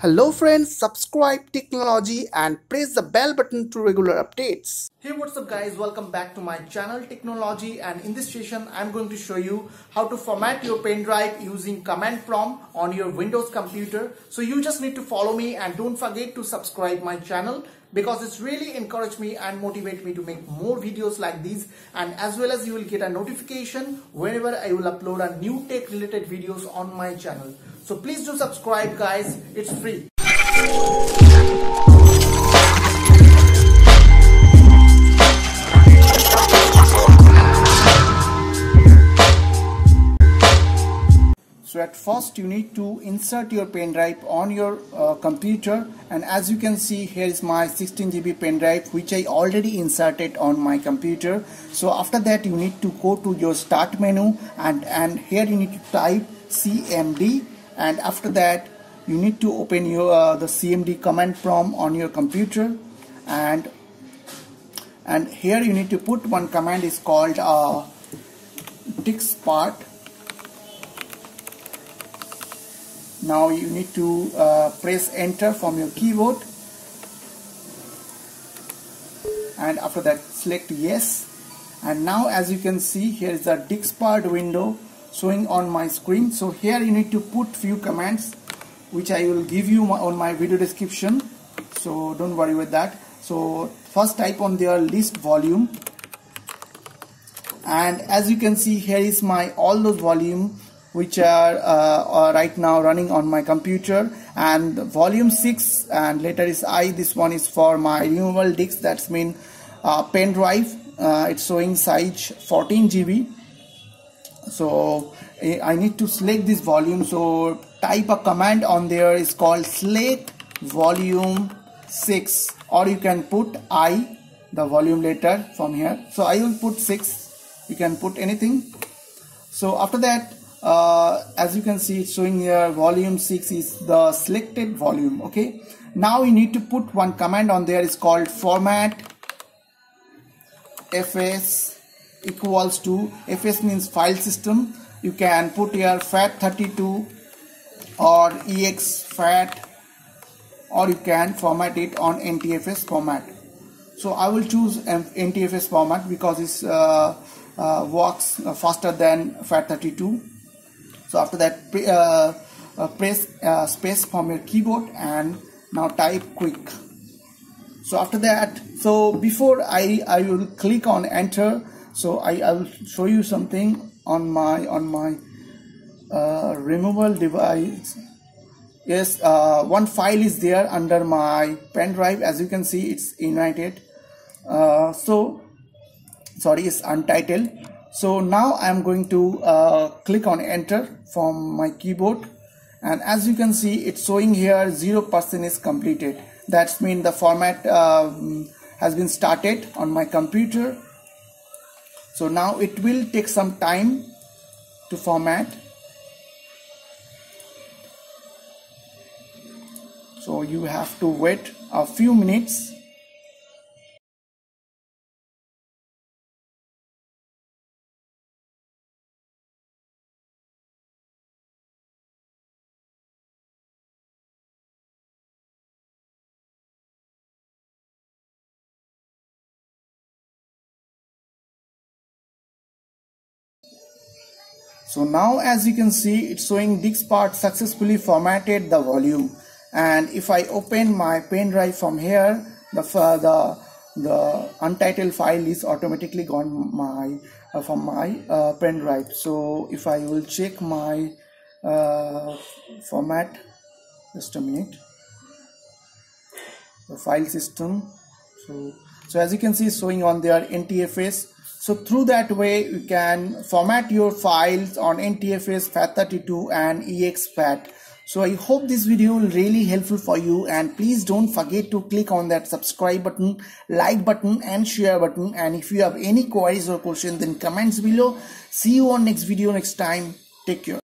Hello friends, subscribe Tricknology and press the bell button to regular updates. Hey what's up guys, welcome back to my channel Tricknology and in this session I'm going to show you how to format your pen drive using command prompt on your Windows computer. So you just need to follow me and don't forget to subscribe my channel because it's really encouraged me and motivate me to make more videos like these and as well as you will get a notification whenever I will upload a new tech related videos on my channel. So please do subscribe guys, it's free. At first you need to insert your pen drive on your uh, computer and as you can see here is my 16 GB pen drive which I already inserted on my computer. So after that you need to go to your start menu and, and here you need to type CMD and after that you need to open your uh, the cmd command prompt on your computer and and here you need to put one command is called uh, part. Now you need to uh, press enter from your keyboard. And after that select yes. And now as you can see here is the DiskPart window showing on my screen. So here you need to put few commands which I will give you on my video description. So don't worry with that. So first type on their list volume. And as you can see here is my all those volume which are, uh, are right now running on my computer. And volume 6 and later is I this one is for my removable disk. That's mean uh, pen drive. Uh, it's showing size 14 GB so I need to select this volume. So type a command on there. Is called select volume 6 or you can put I the volume later from here. So I will put 6 you can put anything. So after that uh, as you can see it's showing here volume 6 is the selected volume okay? Now you need to put one command on there is called format fs equals to fs means file system. You can put here fat32 or exFAT or you can format it on ntfs format. So i will choose ntfs format because it uh, uh, works faster than fat32 so after that uh, uh, press uh, space from your keyboard and now type quick. So after that so before i i will click on enter so I, I will show you something on my on my uh, removable device. Yes uh, one file is there under my pen drive. As you can see it's united uh, so sorry it's untitled so now I'm going to uh, click on enter from my keyboard. And as you can see it's showing here zero percent is completed. That's mean the format um, has been started on my computer. So now it will take some time to format. So you have to wait a few minutes So now as you can see it's showing DiskPart successfully formatted the volume. And if I open my pen drive from here the the the untitled file is automatically gone my uh, from my uh, pen drive. So if I will check my uh, format just a minute. The file system. So so as you can see showing on there ntfs so through that way you can format your files on NTFS FAT32 and exFAT. So I hope this video will really helpful for you and please don't forget to click on that subscribe button, like button and share button and if you have any queries or questions then comments below. See you on next video next time. Take care.